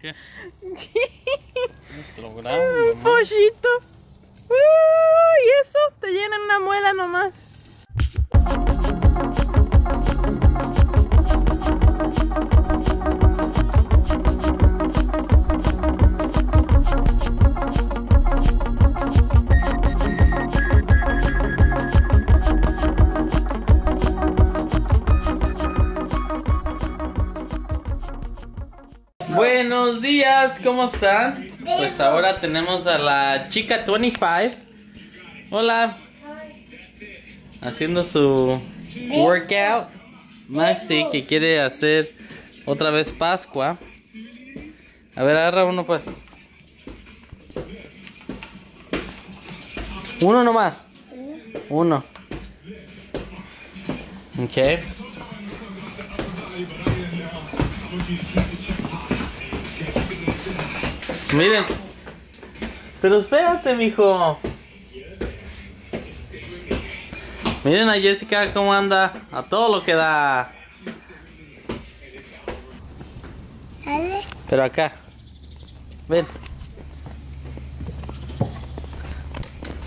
qué? Mamá. Pollito. Uy, eso te llena una muela nomás. Días, ¿cómo están? Pues ahora tenemos a la chica 25. Hola. Haciendo su workout. Maxi que quiere hacer otra vez Pascua. A ver, agarra uno pues. Uno nomás. Uno. Ok. Miren. Pero espérate, mijo. Miren a Jessica cómo anda. A todo lo que da. Pero acá. Ven.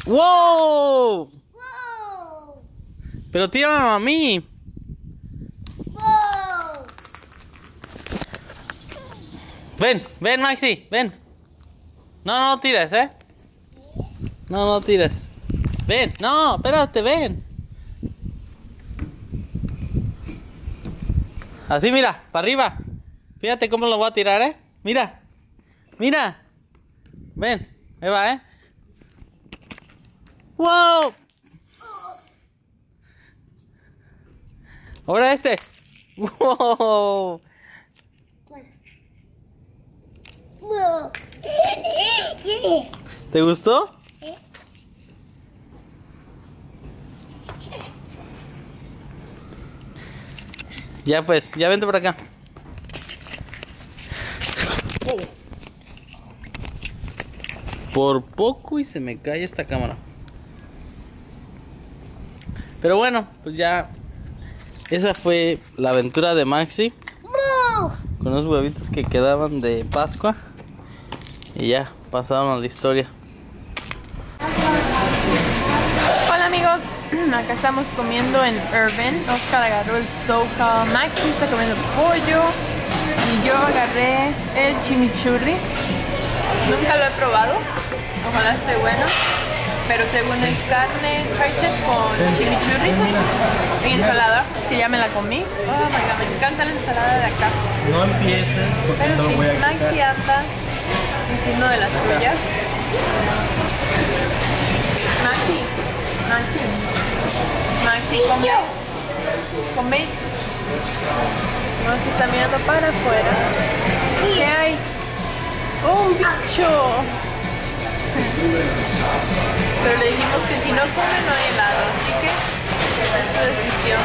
¡Wow! Pero tírame a mí. Ven, ven Maxi, ven. No, no tires, ¿eh? No, no tires. Ven, no, espérate, ven. Así, mira, para arriba. Fíjate cómo lo voy a tirar, ¿eh? Mira, mira. Ven, ahí va, ¿eh? ¡Wow! Ahora este. ¡Wow! ¿Te gustó? Ya pues, ya vente por acá. Por poco y se me cae esta cámara. Pero bueno, pues ya. Esa fue la aventura de Maxi. Con los huevitos que quedaban de Pascua. Y ya, pasaron a la historia. Hola amigos, acá estamos comiendo en Urban. Oscar agarró el SoCal, Maxi está comiendo pollo y yo agarré el chimichurri. Nunca lo he probado, ojalá esté bueno. Pero según es carne con chimichurri y ensalada, que ya me la comí. Oh my god, me encanta la ensalada de acá. No empieces porque Pero te lo sí, voy a Maxi anda haciendo de las suyas. Maxi, Maxi, Maxi, come. Come. No, es que está mirando para afuera. ¿Qué hay? ¡Oh, un bicho! Pero le dijimos que si no come no hay helado, así que es su decisión.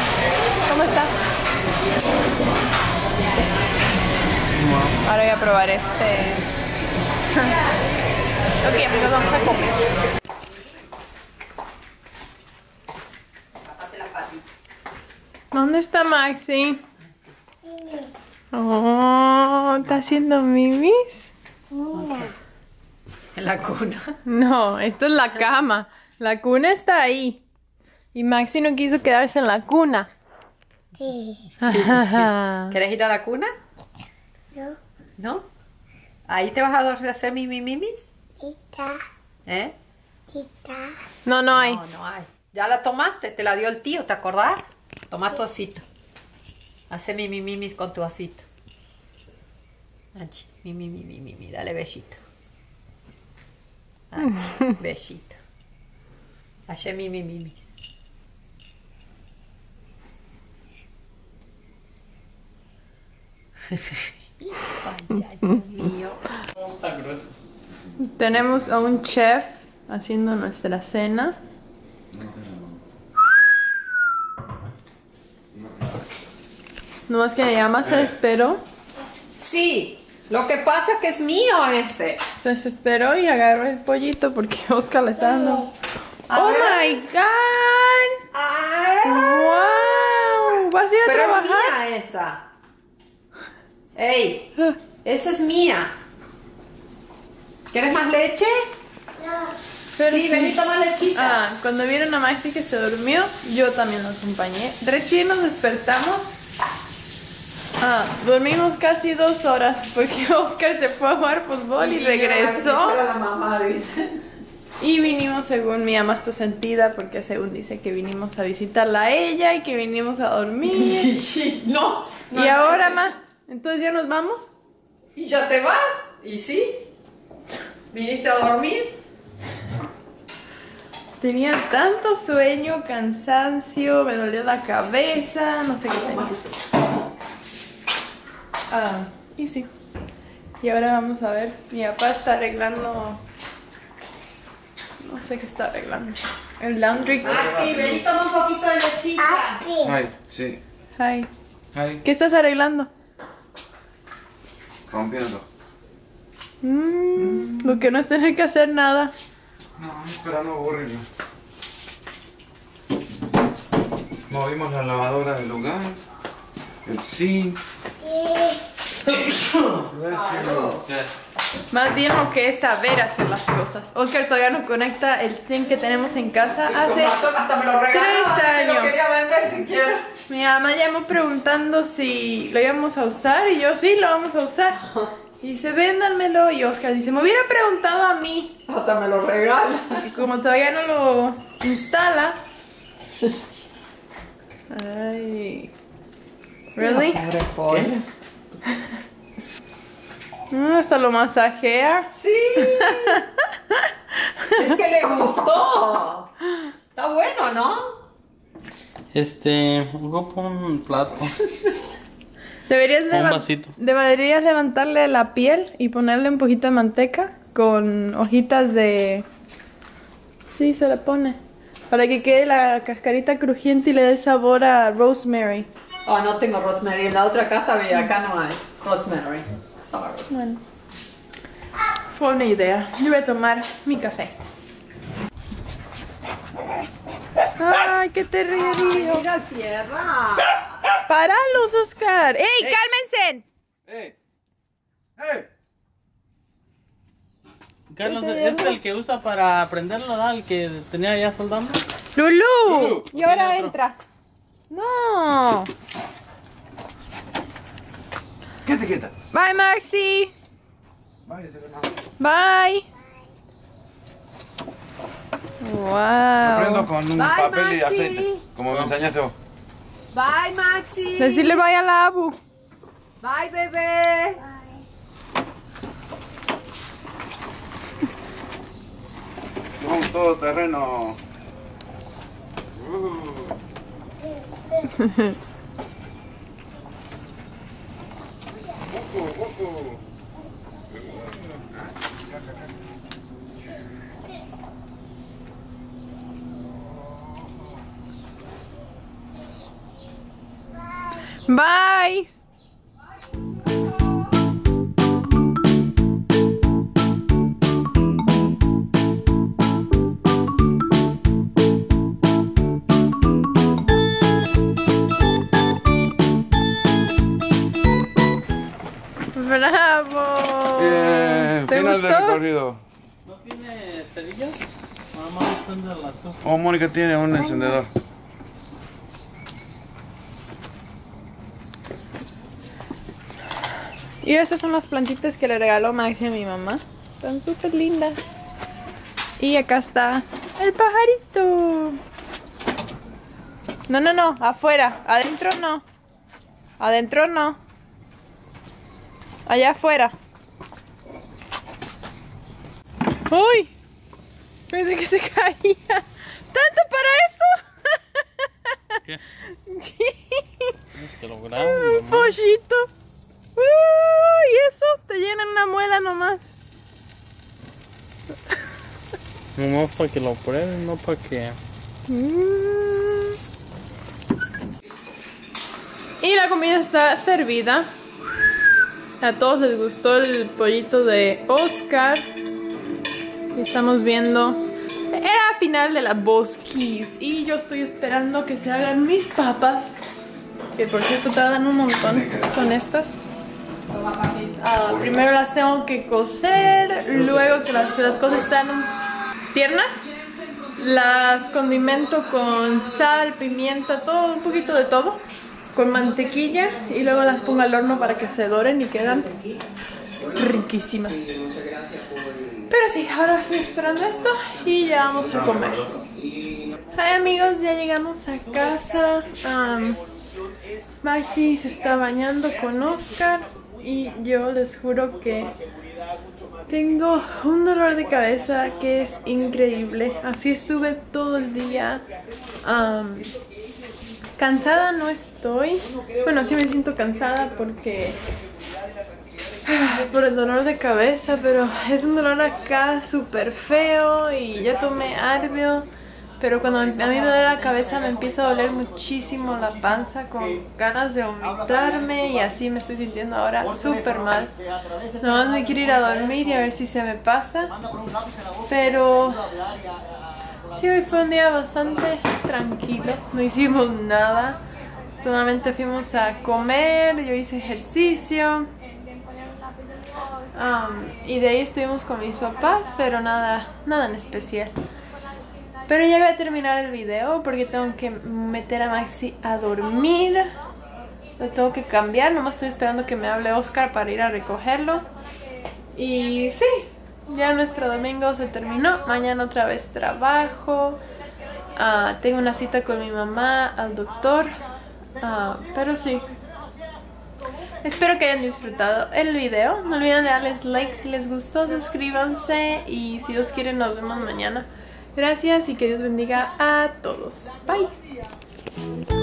¿Cómo está? Ahora voy a probar este. ok, amigos, vamos a comer. ¿Dónde está Maxi? Oh, ¿está haciendo mimis? En la cuna. No, esto es la cama. La cuna está ahí. Y Maxi no quiso quedarse en la cuna. Sí. ¿Quieres ir a la cuna? No. ¿No? ¿Ahí te vas a hacer mi mi mimis? Tita. ¿Eh? Tita. No, no hay. No, no hay. Ya la tomaste, te la dio el tío, ¿te acordás? Toma tu osito. Hace mi mi mimis con tu osito. Anchi, mi mi mi mi mi, mi, dale besito. Anchi, besito. Hace mi mi mimis. Ay, ay, Dios mío. Está grueso. Tenemos a un chef haciendo nuestra cena. No más que ella más se desesperó. Sí, lo que pasa es que es mío ese. Se desesperó y agarró el pollito porque Oscar le está dando. ¡Oh my god! ¡Wow! ¿Vas a ir a Pero es mía esa. Ey, esa es mía. ¿Quieres más leche? Pero Sí, sí. ven y toma lechita. Ah, cuando vieron a Maxi que se durmió, yo también lo acompañé. Recién nos despertamos. Ah, dormimos casi dos horas porque Oscar se fue a jugar fútbol y regresó. la mamá, dice. Y vinimos según mi ama está sentida porque según dice que vinimos a visitarla a ella y que vinimos a dormir. no, no, y ahora, no. ma, entonces ya nos vamos. ¿Y ya te vas? ¿Y sí? ¿Viniste a dormir? Tenía tanto sueño, cansancio, me dolía la cabeza, no sé qué tenía. Ah, y sí. Y ahora vamos a ver, mi papá está arreglando... No sé qué está arreglando. El laundry. Maxi, ven y toma un poquito de lechita. Ay, sí. Ay, Ay, ¿qué estás arreglando? rompiendo. Mm, lo que no es tener que hacer nada. No, espera, no aburrirme. Movimos la lavadora del lugar. El zinc. Más bien lo que es saber hacer las cosas. Oscar todavía no conecta el zinc que tenemos en casa hace... hasta me lo tres No años. quería vender siquiera. Mi mamá llamó preguntando si lo íbamos a usar y yo sí lo vamos a usar. Y dice, véndanmelo. Y Oscar dice, me hubiera preguntado a mí. Hasta me lo regala. Y como todavía no lo instala. Ay. ¿Really? Ah, hasta lo masajea. Sí. es que le gustó. Está bueno, ¿no? Este, ocupo un plato. Deberías, Un levan- vasito. deberías levantarle la piel y ponerle un poquito de manteca con hojitas de... Sí, se le pone. Para que quede la cascarita crujiente y le dé sabor a rosemary. Oh, no tengo rosemary. En la otra casa había, acá no hay rosemary. Sorry. Bueno. Fue una idea. Yo voy a tomar mi café. ¡Ay, qué te río! Mira tierra. ¡Paralos, Oscar! ¡Ey, cálmense! ¡Ey! ¡Ey! Carlos, ¿es el que usa para prenderlo, ¿da? El que tenía ya soldando. ¡Lulú! Lulú. Y ahora entra. ¡No! Quédate quieta. Bye, Maxi. Hermano. Bye. Prendo Wow. con un Bye, papel y Maxi. aceite. Como me enseñaste vos. Bye, Maxi. Decirle bye a la Abu. Bye, bebé. Un todo terreno. Uh. Bye. ¡Bravo! Bien, ¿Te final del gustó? recorrido. ¿No tiene cerillas? Nada más prende la estufa. Oh, Mónica tiene un encendedor. Y estas son las plantitas que le regaló Maxi a mi mamá. Están súper lindas. Y acá está el pajarito. No, no, no, afuera. Adentro no. Adentro no. Allá afuera. ¡Uy! Pensé que se caía. ¿Tanto para eso? ¿Qué? Sí. Que. Un pollito. Eso te llena una muela nomás. Nomás para que lo prueben, no para que. Mm. Y la comida está servida. A todos les gustó el pollito de Oscar. Y estamos viendo. Era final de la Bosquis. Y yo estoy esperando que se hagan mis papas. Que por cierto tardan un montón. Son estas. Ah, primero las tengo que cocer, luego que las, las cosas están tiernas, las condimento con sal, pimienta, todo, un poquito de todo, con mantequilla y luego las pongo al horno para que se doren y quedan riquísimas. Pero sí, ahora estoy esperando esto y ya vamos a comer. Hi amigos, ya llegamos a casa. Um, Maxi se está bañando con Oscar y yo les juro que tengo un dolor de cabeza que es increíble. Así estuve todo el día. Um, cansada no estoy. Bueno, sí me siento cansada porque por el dolor de cabeza, pero es un dolor acá súper feo y ya tomé Advil. Pero cuando a mí me duele la cabeza me empieza a doler muchísimo la panza con ganas de vomitarme y así me estoy sintiendo ahora súper mal. Nomás me quiero ir a dormir y a ver si se me pasa. Pero sí, hoy fue un día bastante tranquilo, no hicimos nada. Solamente fuimos a comer, yo hice ejercicio. Um, y de ahí estuvimos con mis papás, pero nada, nada en especial. Pero ya voy a terminar el video porque tengo que meter a Maxi a dormir. Lo tengo que cambiar, nomás estoy esperando que me hable Oscar para ir a recogerlo. Y sí, ya nuestro domingo se terminó. Mañana otra vez trabajo. Ah, tengo una cita con mi mamá al doctor. Ah, pero sí. Espero que hayan disfrutado el video. No olviden de darles like si les gustó, suscríbanse y si Dios quiere nos vemos mañana. Gracias y que Dios bendiga a todos. Bye.